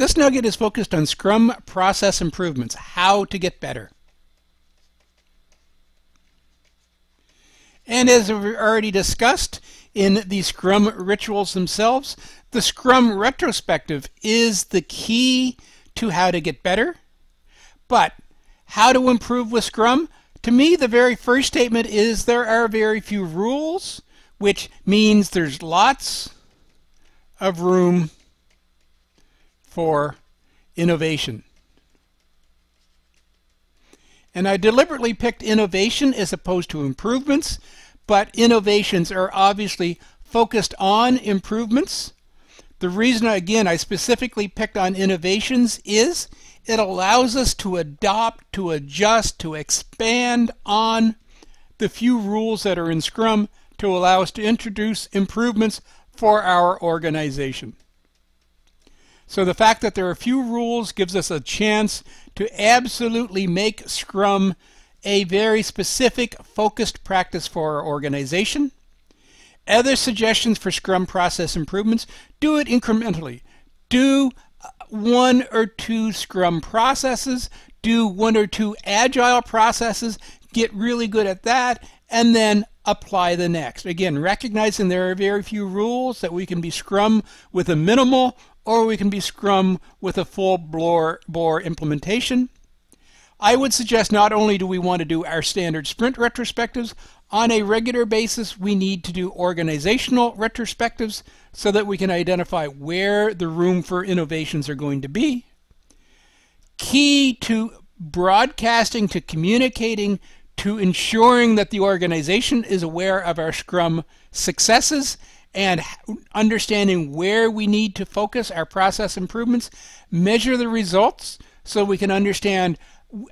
This nugget is focused on Scrum process improvements, how to get better. And as we already discussed in the Scrum rituals themselves, the Scrum retrospective is the key to how to get better. But how to improve with Scrum? To me, the very first statement is there are very few rules, which means there's lots of room for innovation. And I deliberately picked innovation as opposed to improvements, but innovations are obviously focused on improvements. The reason, again, I specifically picked on innovations is it allows us to adopt, to adjust, to expand on the few rules that are in Scrum to allow us to introduce improvements for our organization. So the fact that there are few rules gives us a chance to absolutely make Scrum a very specific, focused practice for our organization. Other suggestions for Scrum process improvements, do it incrementally. Do uh, one or two Scrum processes, do one or two Agile processes, get really good at that, and then apply the next. Again, recognizing there are very few rules that we can be Scrum with a minimal or we can be Scrum with a full bore, implementation. I would suggest not only do we want to do our standard sprint retrospectives, on a regular basis we need to do organizational retrospectives so that we can identify where the room for innovations are going to be. Key to broadcasting, to communicating, to ensuring that the organization is aware of our Scrum successes and understanding where we need to focus our process improvements, measure the results so we can understand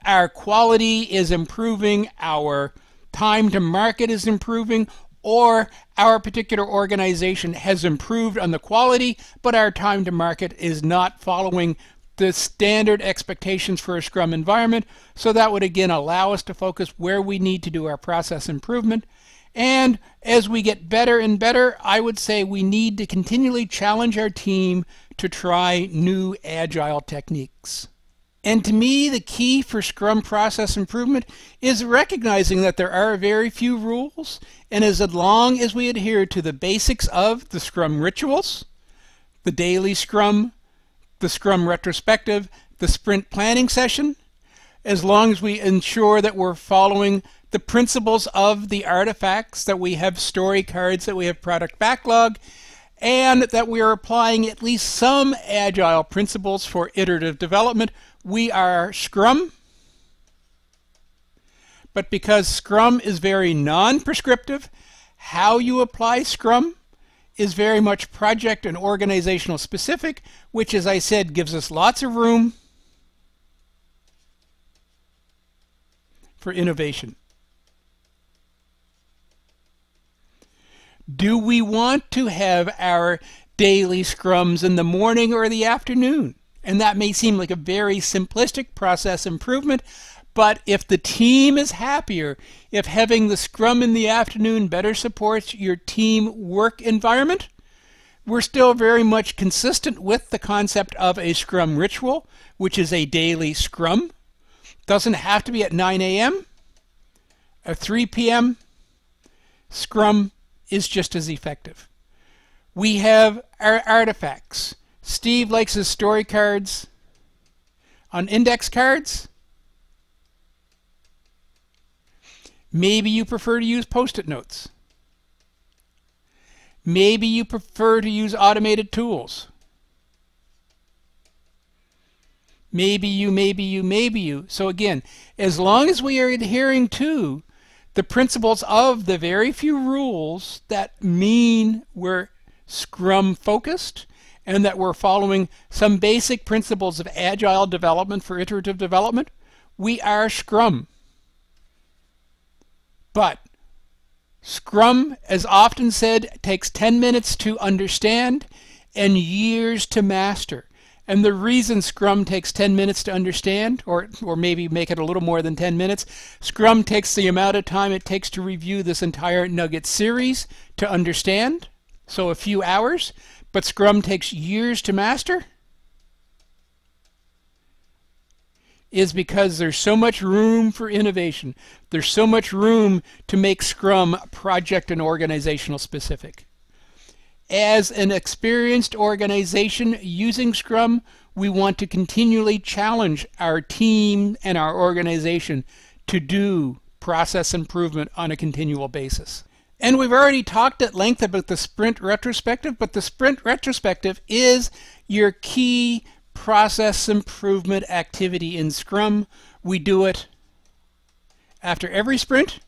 our quality is improving, our time to market is improving, or our particular organization has improved on the quality, but our time to market is not following the standard expectations for a Scrum environment. So that would again allow us to focus where we need to do our process improvement. And as we get better and better, I would say we need to continually challenge our team to try new agile techniques. And to me, the key for Scrum process improvement is recognizing that there are very few rules, and as long as we adhere to the basics of the Scrum rituals, the daily Scrum, the Scrum retrospective, the sprint planning session, as long as we ensure that we're following the principles of the artifacts, that we have story cards, that we have product backlog, and that we are applying at least some agile principles for iterative development. We are Scrum, but because Scrum is very non-prescriptive, how you apply Scrum is very much project and organizational specific, which as I said gives us lots of room for innovation. Do we want to have our daily scrums in the morning or the afternoon? And that may seem like a very simplistic process improvement, but if the team is happier, if having the scrum in the afternoon better supports your team work environment, we're still very much consistent with the concept of a scrum ritual, which is a daily scrum. Doesn't have to be at 9 a.m. or 3 p.m. Scrum is just as effective. We have our artifacts. Steve likes his story cards on index cards. Maybe you prefer to use post-it notes. Maybe you prefer to use automated tools. Maybe you, maybe you, maybe you. So again, as long as we are adhering to the principles of the very few rules that mean we're Scrum focused and that we're following some basic principles of agile development for iterative development, we are Scrum. But Scrum, as often said, takes 10 minutes to understand and years to master. And the reason Scrum takes 10 minutes to understand, or, or maybe make it a little more than 10 minutes, Scrum takes the amount of time it takes to review this entire Nugget series to understand, so a few hours, but Scrum takes years to master. is because there's so much room for innovation. There's so much room to make Scrum project and organizational specific. As an experienced organization using Scrum, we want to continually challenge our team and our organization to do process improvement on a continual basis. And we've already talked at length about the sprint retrospective, but the sprint retrospective is your key process improvement activity in Scrum. We do it after every sprint.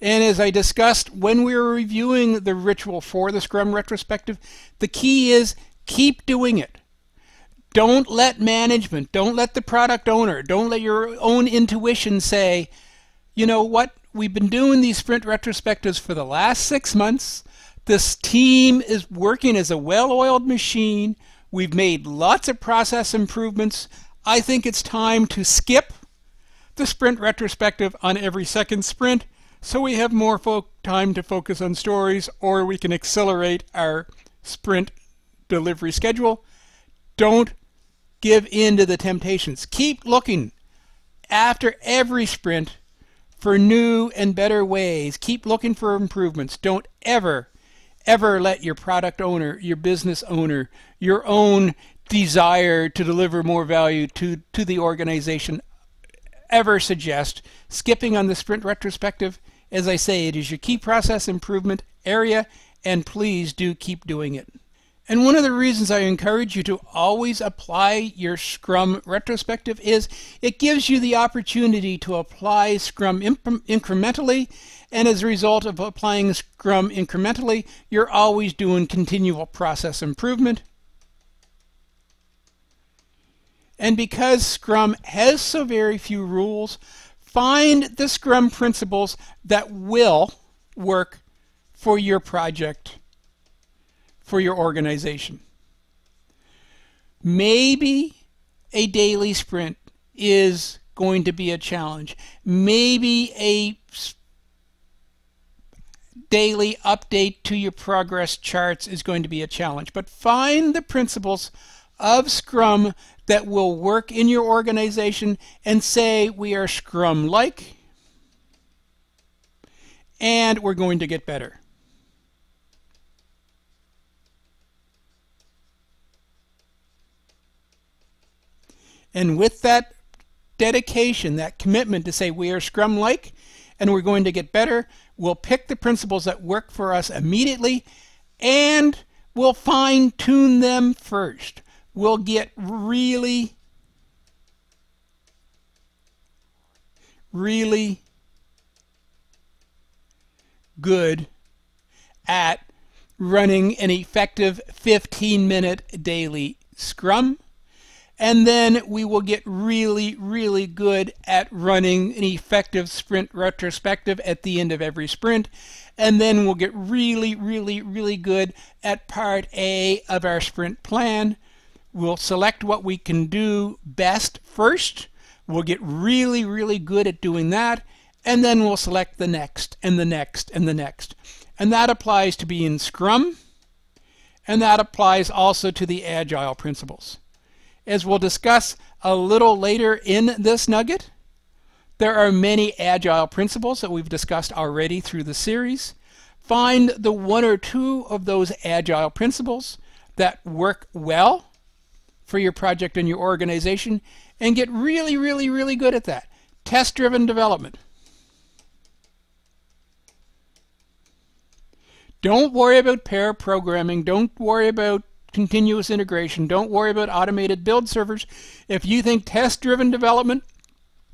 And as I discussed when we were reviewing the ritual for the Scrum retrospective, the key is keep doing it. Don't let management, don't let the product owner, don't let your own intuition say, you know what, we've been doing these sprint retrospectives for the last six months. This team is working as a well-oiled machine. We've made lots of process improvements. I think it's time to skip the sprint retrospective on every second sprint so we have more time to focus on stories or we can accelerate our sprint delivery schedule. Don't give in to the temptations. Keep looking after every sprint for new and better ways. Keep looking for improvements. Don't ever, ever let your product owner, your business owner, your own desire to deliver more value to, to the organization ever suggest skipping on the sprint retrospective. As I say, it is your key process improvement area, and please do keep doing it. And one of the reasons I encourage you to always apply your Scrum retrospective is it gives you the opportunity to apply Scrum incrementally. And as a result of applying Scrum incrementally, you're always doing continual process improvement. And because Scrum has so very few rules, find the Scrum principles that will work for your project for your organization. Maybe a daily sprint is going to be a challenge. Maybe a daily update to your progress charts is going to be a challenge. But find the principles of Scrum that will work in your organization and say we are Scrum like and we're going to get better. And with that dedication, that commitment to say we are Scrum like and we're going to get better, we'll pick the principles that work for us immediately and we'll fine tune them first. We'll get really, really good at running an effective 15 minute daily scrum and then we will get really, really good at running an effective sprint retrospective at the end of every sprint. And then we'll get really, really, really good at part A of our sprint plan. We'll select what we can do best first. We'll get really, really good at doing that. And then we'll select the next and the next and the next. And that applies to being Scrum. And that applies also to the Agile principles. As we'll discuss a little later in this nugget, there are many agile principles that we've discussed already through the series. Find the one or two of those agile principles that work well for your project and your organization and get really, really, really good at that. Test-driven development. Don't worry about pair programming. Don't worry about continuous integration. Don't worry about automated build servers. If you think test-driven development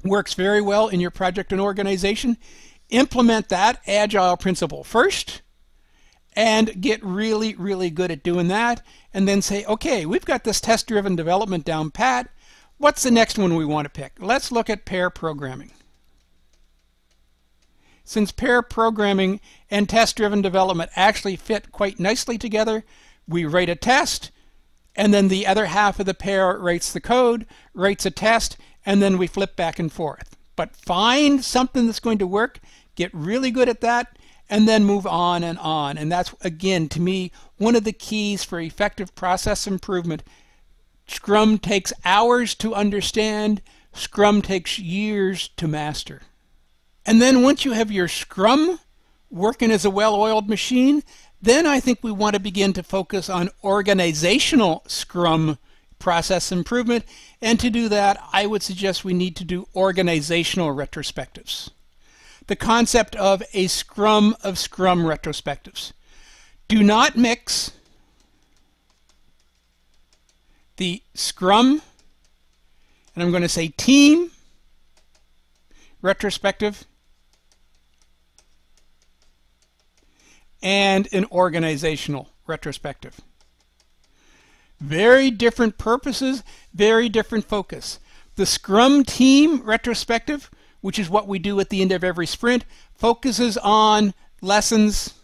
works very well in your project and organization, implement that agile principle first and get really, really good at doing that. And then say, okay, we've got this test-driven development down pat. What's the next one we want to pick? Let's look at pair programming. Since pair programming and test-driven development actually fit quite nicely together, we write a test, and then the other half of the pair writes the code, writes a test, and then we flip back and forth. But find something that's going to work, get really good at that, and then move on and on. And that's, again, to me, one of the keys for effective process improvement. Scrum takes hours to understand, Scrum takes years to master. And then once you have your Scrum working as a well-oiled machine, then I think we want to begin to focus on organizational Scrum process improvement. And to do that, I would suggest we need to do organizational retrospectives. The concept of a Scrum of Scrum retrospectives. Do not mix the Scrum, and I'm going to say team retrospective and an organizational retrospective. Very different purposes, very different focus. The Scrum Team retrospective, which is what we do at the end of every sprint, focuses on lessons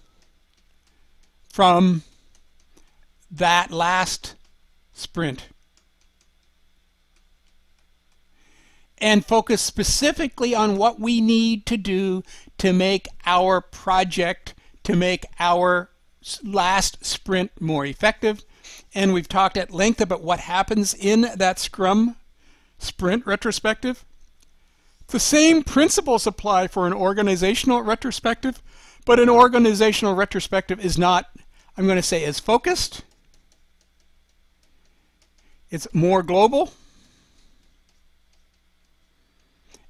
from that last sprint. And focus specifically on what we need to do to make our project to make our last sprint more effective. And we've talked at length about what happens in that Scrum sprint retrospective. The same principles apply for an organizational retrospective, but an organizational retrospective is not, I'm going to say, as focused. It's more global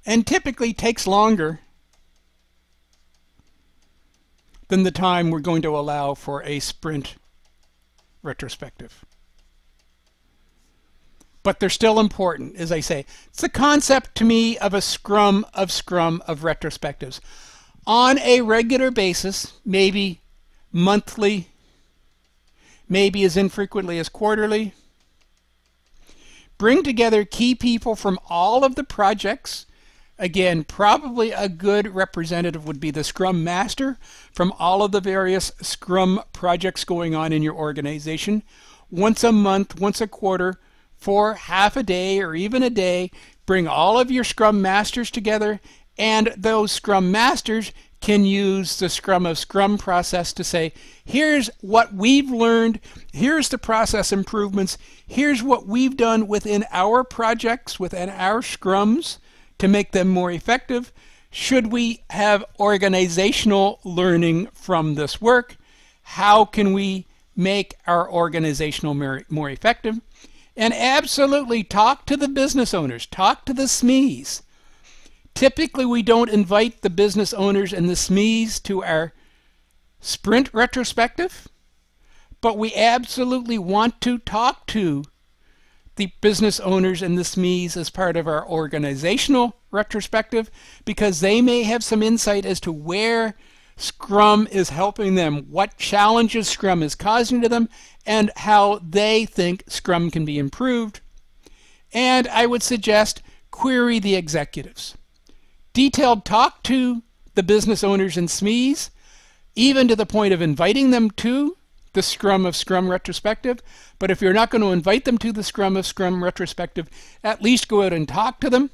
and typically takes longer than the time we're going to allow for a sprint retrospective. But they're still important, as I say. It's the concept to me of a scrum of scrum of retrospectives. On a regular basis, maybe monthly, maybe as infrequently as quarterly, bring together key people from all of the projects Again, probably a good representative would be the Scrum Master from all of the various Scrum projects going on in your organization. Once a month, once a quarter, for half a day or even a day, bring all of your Scrum Masters together, and those Scrum Masters can use the Scrum of Scrum process to say, here's what we've learned, here's the process improvements, here's what we've done within our projects, within our Scrums, to make them more effective? Should we have organizational learning from this work? How can we make our organizational more effective? And absolutely talk to the business owners, talk to the SMEs. Typically, we don't invite the business owners and the SMEs to our sprint retrospective, but we absolutely want to talk to the business owners and the SMEs as part of our organizational retrospective because they may have some insight as to where Scrum is helping them, what challenges Scrum is causing to them, and how they think Scrum can be improved. And I would suggest query the executives. Detailed talk to the business owners and SMEs, even to the point of inviting them to the Scrum of Scrum retrospective. But if you're not going to invite them to the Scrum of Scrum retrospective, at least go out and talk to them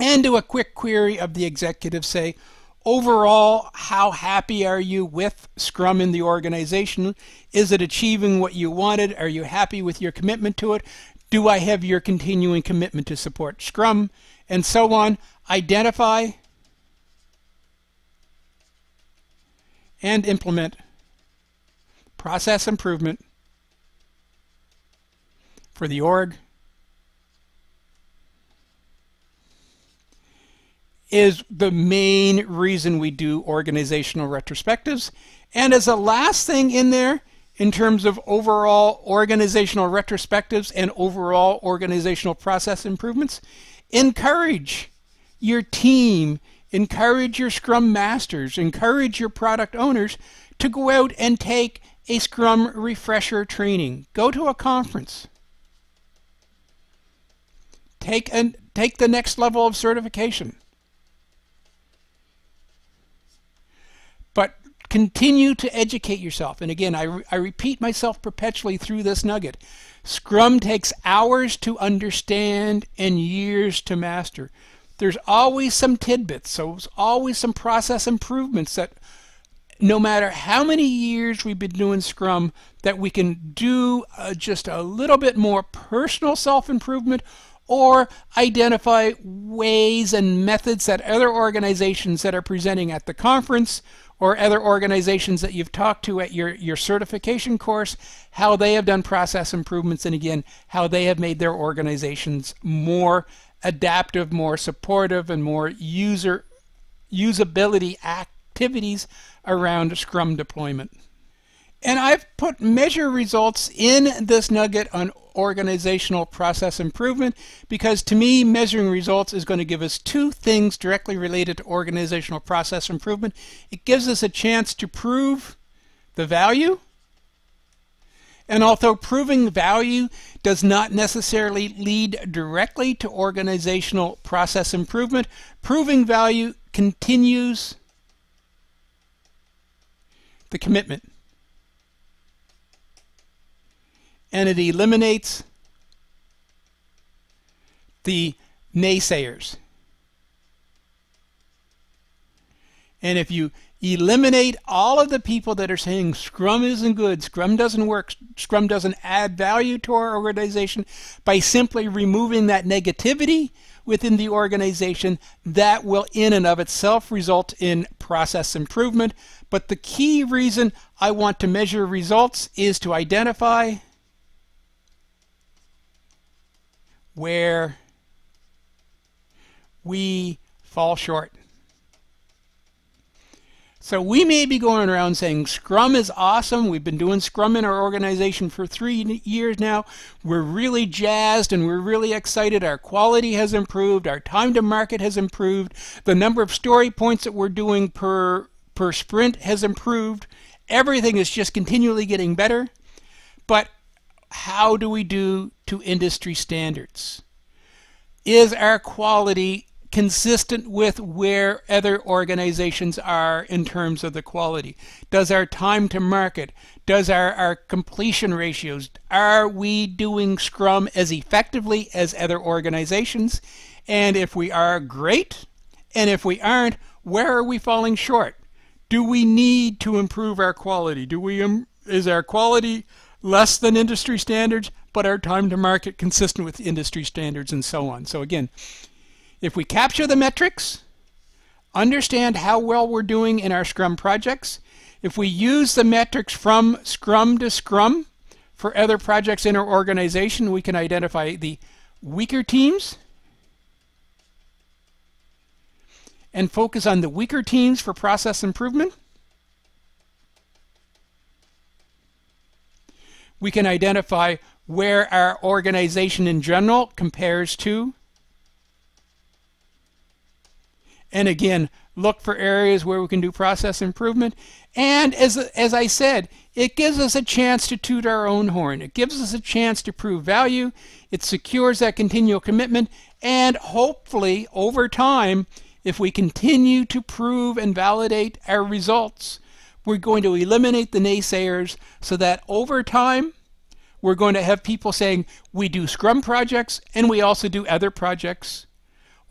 and do a quick query of the executive. Say, overall, how happy are you with Scrum in the organization? Is it achieving what you wanted? Are you happy with your commitment to it? Do I have your continuing commitment to support Scrum? And so on. Identify and implement process improvement for the org is the main reason we do organizational retrospectives. And as a last thing in there, in terms of overall organizational retrospectives and overall organizational process improvements, encourage your team, encourage your Scrum Masters, encourage your product owners to go out and take a Scrum refresher training. Go to a conference. Take, an, take the next level of certification. But continue to educate yourself. And again, I, re I repeat myself perpetually through this nugget. Scrum takes hours to understand and years to master. There's always some tidbits, so there's always some process improvements that no matter how many years we've been doing Scrum, that we can do uh, just a little bit more personal self improvement or identify ways and methods that other organizations that are presenting at the conference or other organizations that you've talked to at your, your certification course, how they have done process improvements, and again, how they have made their organizations more adaptive, more supportive, and more user usability activities around Scrum deployment. And I've put measure results in this nugget on organizational process improvement because to me measuring results is going to give us two things directly related to organizational process improvement. It gives us a chance to prove the value and although proving value does not necessarily lead directly to organizational process improvement, proving value continues the commitment. And it eliminates the naysayers. And if you eliminate all of the people that are saying Scrum isn't good, Scrum doesn't work, Scrum doesn't add value to our organization by simply removing that negativity within the organization, that will in and of itself result in process improvement. But the key reason I want to measure results is to identify where we fall short. So we may be going around saying Scrum is awesome. We've been doing Scrum in our organization for three years now. We're really jazzed and we're really excited. Our quality has improved. Our time to market has improved. The number of story points that we're doing per, per sprint has improved. Everything is just continually getting better. But how do we do to industry standards? Is our quality consistent with where other organizations are in terms of the quality? Does our time to market, does our, our completion ratios, are we doing Scrum as effectively as other organizations? And if we are, great. And if we aren't, where are we falling short? Do we need to improve our quality? Do we um, is our quality less than industry standards, but our time to market consistent with industry standards and so on? So again, if we capture the metrics, understand how well we're doing in our Scrum projects, if we use the metrics from Scrum to Scrum for other projects in our organization, we can identify the weaker teams and focus on the weaker teams for process improvement. We can identify where our organization in general compares to And again, look for areas where we can do process improvement. And as, as I said, it gives us a chance to toot our own horn. It gives us a chance to prove value. It secures that continual commitment. And hopefully, over time, if we continue to prove and validate our results, we're going to eliminate the naysayers so that over time, we're going to have people saying, we do Scrum projects and we also do other projects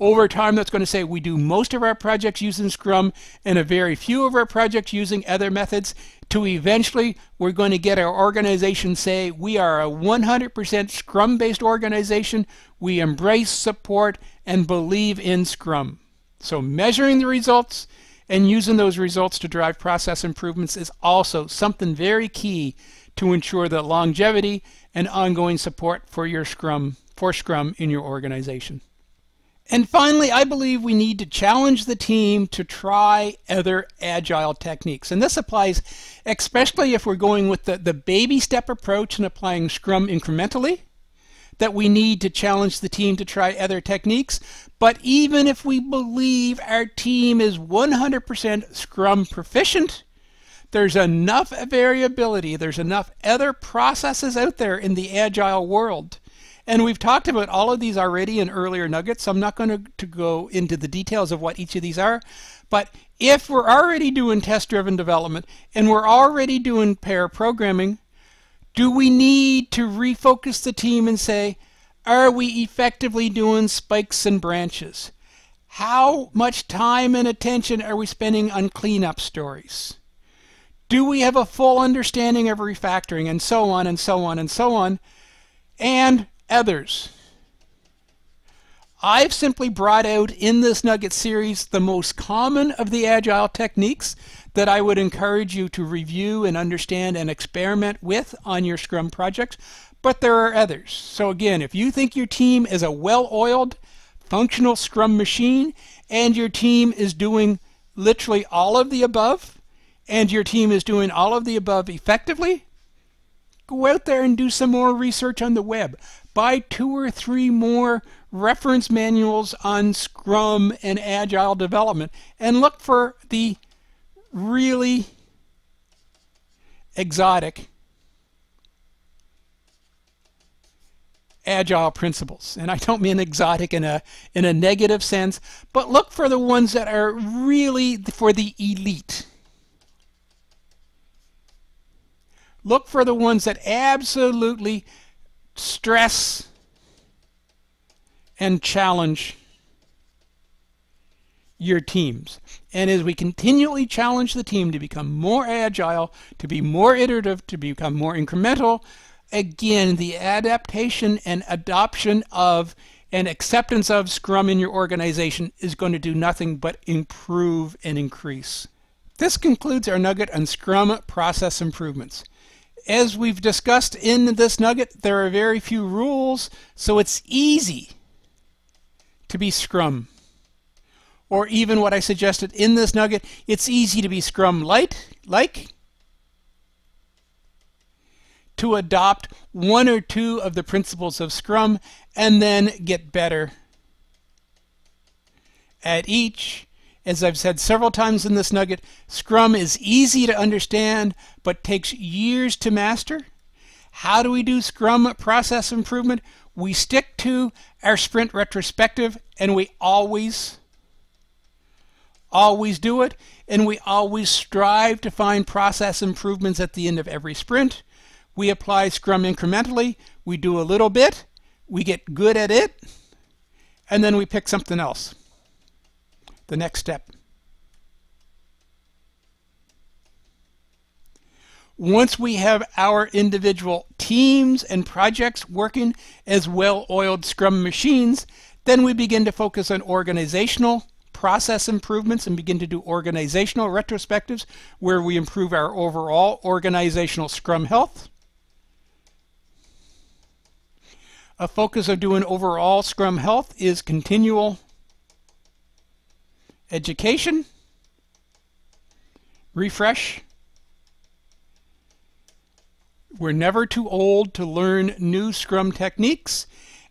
over time, that's going to say we do most of our projects using Scrum and a very few of our projects using other methods to eventually we're going to get our organization say we are a 100% Scrum based organization. We embrace, support, and believe in Scrum. So measuring the results and using those results to drive process improvements is also something very key to ensure the longevity and ongoing support for your Scrum for Scrum in your organization. And finally, I believe we need to challenge the team to try other agile techniques. And this applies especially if we're going with the, the baby step approach and applying Scrum incrementally, that we need to challenge the team to try other techniques. But even if we believe our team is 100% Scrum proficient, there's enough variability, there's enough other processes out there in the agile world and we've talked about all of these already in earlier nuggets, so I'm not going to, to go into the details of what each of these are. But if we're already doing test-driven development and we're already doing pair programming, do we need to refocus the team and say, are we effectively doing spikes and branches? How much time and attention are we spending on cleanup stories? Do we have a full understanding of refactoring and so on and so on and so on? And others. I've simply brought out in this Nugget series the most common of the Agile techniques that I would encourage you to review and understand and experiment with on your Scrum projects, but there are others. So again, if you think your team is a well-oiled, functional Scrum machine and your team is doing literally all of the above, and your team is doing all of the above effectively, go out there and do some more research on the web. Buy two or three more reference manuals on Scrum and Agile development and look for the really exotic agile principles. And I don't mean exotic in a in a negative sense, but look for the ones that are really for the elite. Look for the ones that absolutely stress and challenge your teams. And as we continually challenge the team to become more agile, to be more iterative, to become more incremental, again, the adaptation and adoption of and acceptance of Scrum in your organization is going to do nothing but improve and increase. This concludes our nugget on Scrum process improvements. As we've discussed in this nugget, there are very few rules, so it's easy to be Scrum. Or even what I suggested in this nugget, it's easy to be Scrum light, like to adopt one or two of the principles of Scrum and then get better at each. As I've said several times in this nugget, Scrum is easy to understand but takes years to master. How do we do Scrum process improvement? We stick to our sprint retrospective and we always always do it and we always strive to find process improvements at the end of every sprint we apply Scrum incrementally, we do a little bit, we get good at it, and then we pick something else. The next step. Once we have our individual teams and projects working as well-oiled Scrum machines, then we begin to focus on organizational process improvements and begin to do organizational retrospectives where we improve our overall organizational Scrum health. A focus of doing overall Scrum Health is continual education, refresh. We're never too old to learn new Scrum techniques.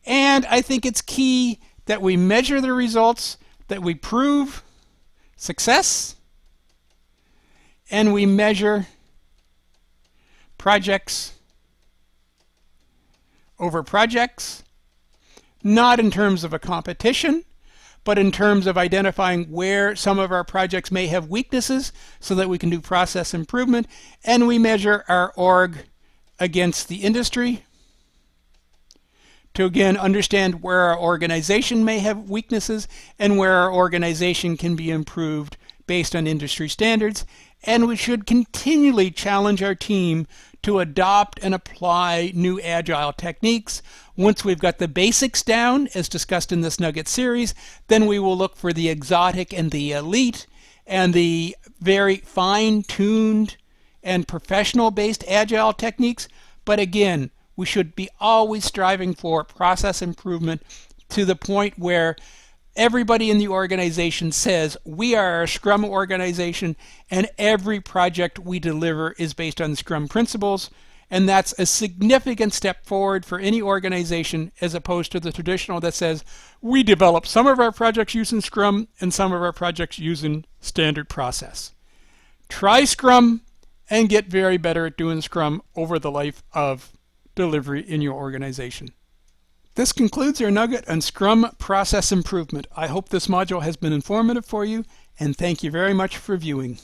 And I think it's key that we measure the results, that we prove success, and we measure projects over projects, not in terms of a competition, but in terms of identifying where some of our projects may have weaknesses so that we can do process improvement, and we measure our org against the industry to again understand where our organization may have weaknesses and where our organization can be improved based on industry standards. And we should continually challenge our team to adopt and apply new agile techniques. Once we've got the basics down, as discussed in this Nugget series, then we will look for the exotic and the elite and the very fine-tuned and professional-based agile techniques. But again, we should be always striving for process improvement to the point where everybody in the organization says we are a Scrum organization and every project we deliver is based on Scrum principles. And that's a significant step forward for any organization as opposed to the traditional that says we develop some of our projects using Scrum and some of our projects using standard process. Try Scrum and get very better at doing Scrum over the life of delivery in your organization. This concludes our nugget on Scrum process improvement. I hope this module has been informative for you, and thank you very much for viewing.